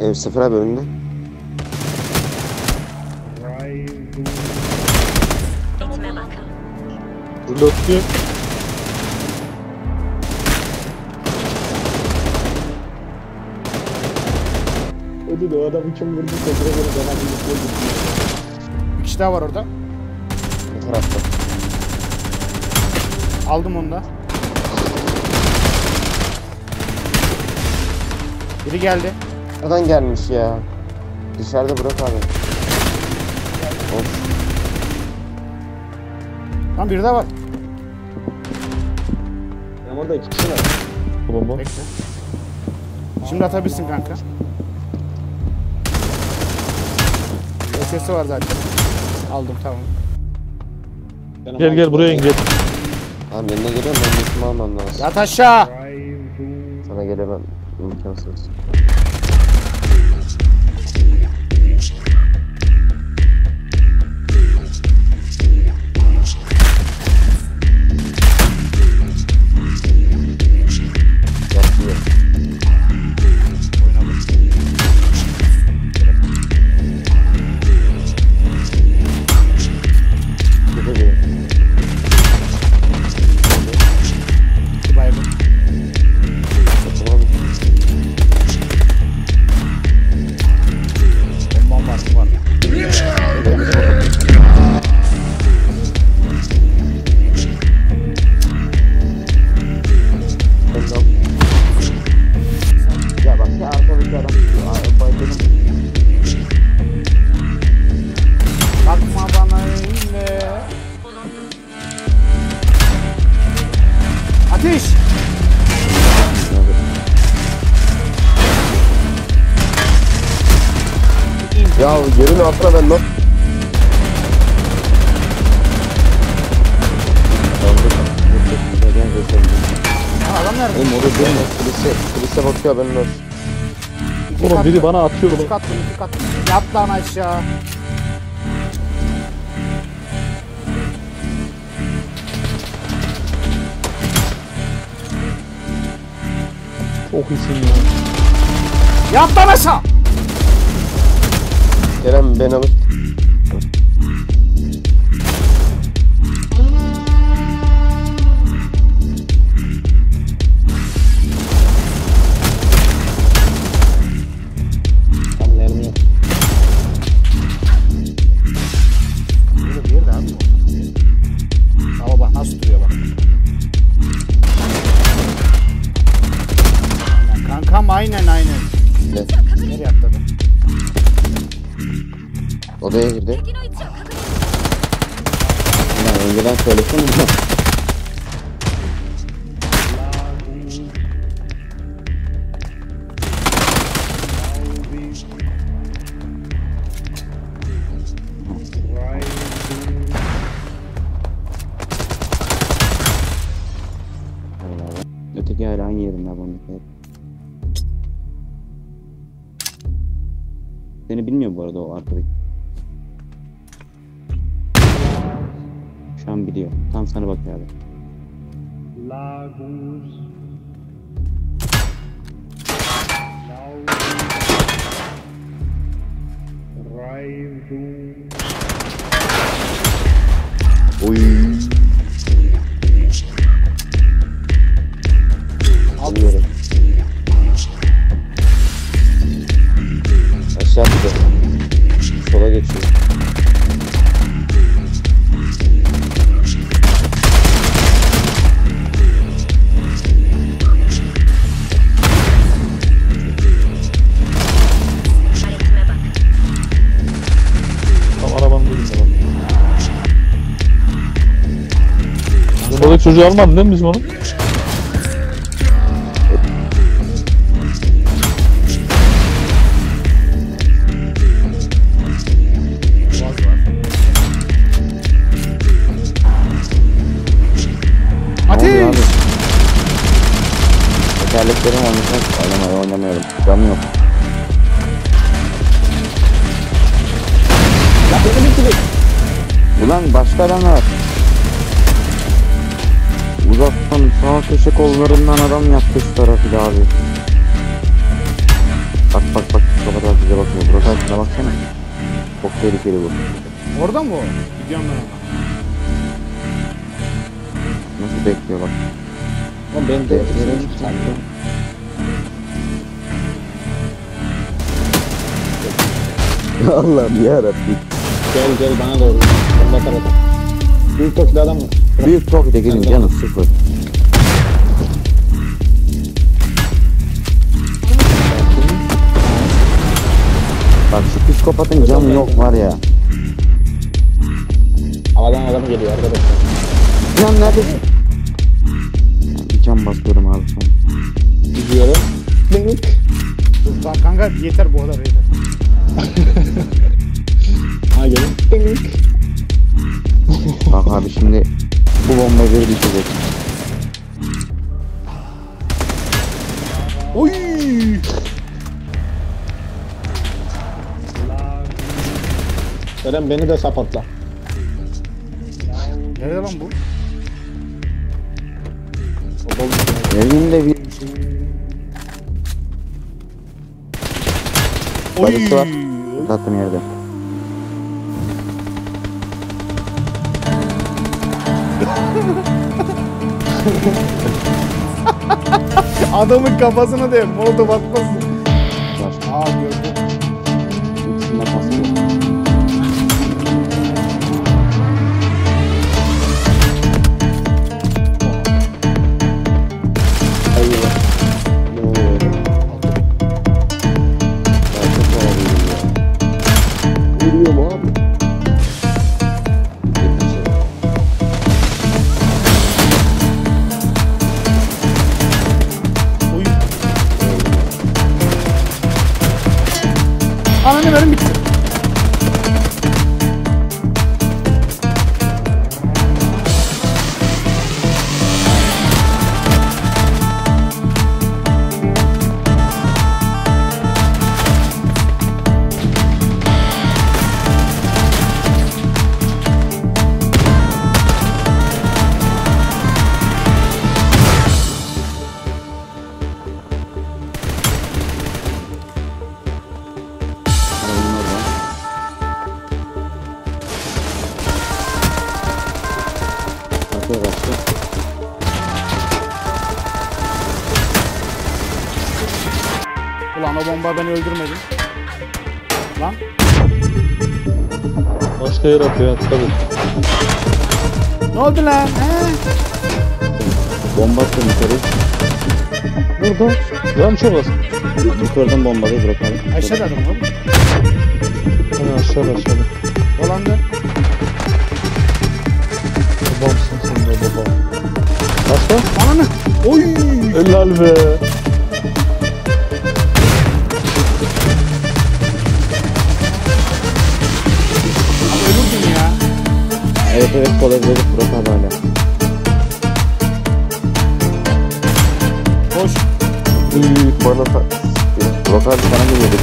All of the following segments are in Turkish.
Ev sıfır abi önünde. Bakalım. Blokluyor. O dedi o adam kim vurdu kontrol edin ben yıkıldım. Bir kişi daha var orada. Bu tarafta. Aldım onu da. Biri geldi. Nereden gelmiş ya? Dışarıda bırak abi. Of. Lan biri daha var. Benim orada iki kişi var. Bomba. Bekle. Şimdi atabilsin kanka. SS'i var zaten. Aldım tamam. Gel gel buraya gel. Abi yanına geliyorum ben götümü almam lazım. Yat aşağı. Sana gelemem. İmkansız. Ha, adam nerede? Oğlum orada değil mi? Kilise, kilise bakıyor benim olsun. İki Oğlum biri bana atıyor İki lan. katlı, iki katlı. Yat lan aşağı. Çok iyisin ya. Yat lan aşağı. Duruyor bak. Aynen kankam aynen aynen. ne? Nereye atladı? Odaya girdi. Ulan önceden söylesin mi? Öteki hala aynı yerinde abone Seni bilmiyor bu arada o arkadaki. Şu an biliyor. Tam sana bakıyor abi. Oy. Çocuğu almadın değil mi bizim onu? Ateş! Tekerleklerim olmuşsa oynamaya oynamıyorum. Canım yok. Ulan başka adam var. Uzaktan sağ köşe kollarından adam yaptı şu tarafı da abi. Bak bak bak kapat abi bize bakmıyor. Burak abi şuna baksana. Çok tehlikeli bu. Orada mı o? Gidiyorum ben ona. Nasıl bekliyor bak. Ama ben de yerim sanki. Allah'ım yarabbim. Gel gel bana doğru. Bomba tarafı. Büyük tokide adam var. Büyük Tokyo'da gelin canı sıfır. Bak şu psikopatın canı yok var ya. Havadan adam geliyor arkadaşlar. Can nerede? Bir can basıyorum abi son. Gidiyorum. Dur tamam kanka yeter bu kadar yeter. Ha gelin. Dink. Bak abi şimdi bu bombayı böyle düşecek. Oy! Eren beni de sapatla. Nerede lan bu? Elimde bir Oy! Barısı var. Zaten yerde. Adamın kafasına de molotof atmasın. Başka. Aa gördüm. İkisinde basıyor. Ananı verin bitti. O bomba beni öldürmedi. Lan Başka yer atıyor tabii. ne oldu lan? He? Bomba attı yukarı. Burada. Can çok az. Yukarıdan bombayı bırak abi. Aşağıda adam oğlum. Hani aşağıda aşağıda. Dolandı. Babamsın sen de baba. Başka? Ananı. Oy! Helal be. Büyük bana. Burak abi geliyordu.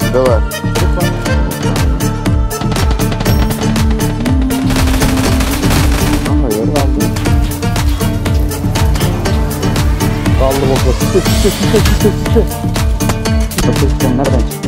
Bir de var. Kaldı baba. Sıkı sıkı sıkı sıkı sıkı. Bakın nereden çıktı?